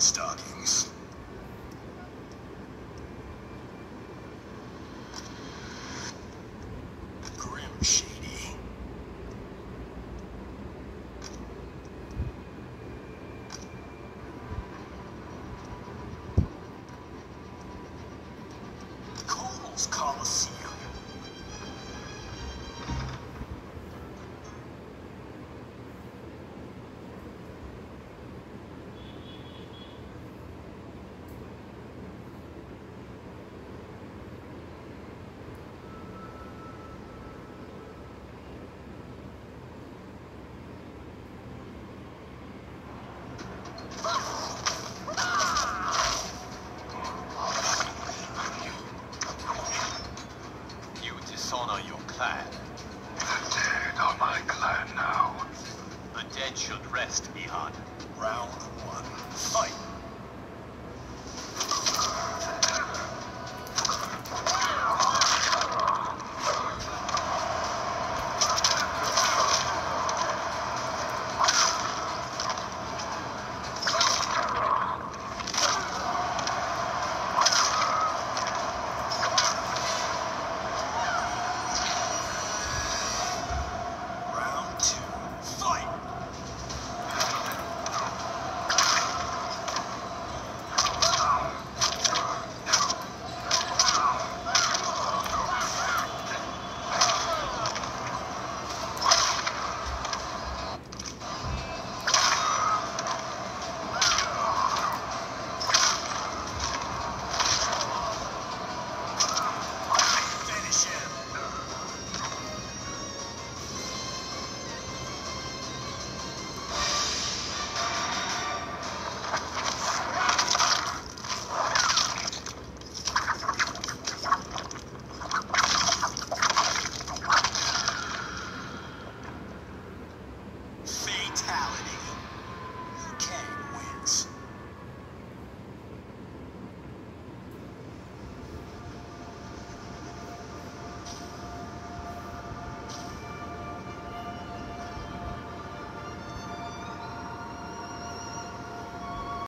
stockings. Dishonor your clan. The dead are my clan now. The dead should rest, Ihan. Round.